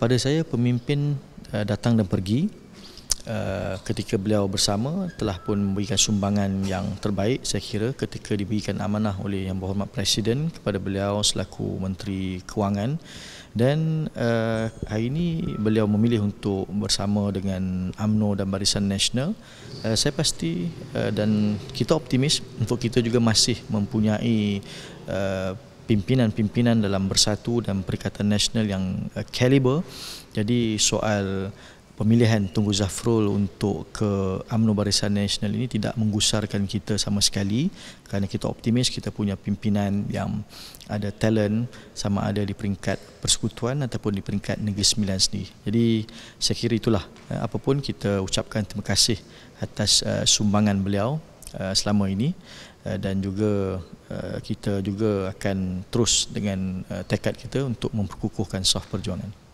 Pada saya pemimpin uh, datang dan pergi uh, ketika beliau bersama telah pun memberikan sumbangan yang terbaik saya kira ketika diberikan amanah oleh Yang Berhormat Presiden kepada beliau selaku Menteri Kewangan. Dan uh, hari ini beliau memilih untuk bersama dengan AMNO dan Barisan Nasional. Uh, saya pasti uh, dan kita optimis untuk kita juga masih mempunyai uh, pimpinan-pimpinan dalam bersatu dan perikatan nasional yang uh, caliber jadi soal pemilihan Tunku Zafrul untuk ke UMNO Barisan Nasional ini tidak menggusarkan kita sama sekali. Kerana kita optimis kita punya pimpinan yang ada talent sama ada di peringkat persekutuan ataupun di peringkat Negeri Sembilan sendiri. Jadi saya kira itulah eh, apapun kita ucapkan terima kasih atas uh, sumbangan beliau uh, selama ini. uh, dan juga uh, kita juga akan terus dengan uh, tekad kita untuk memperkukuhkan sah perjuangan.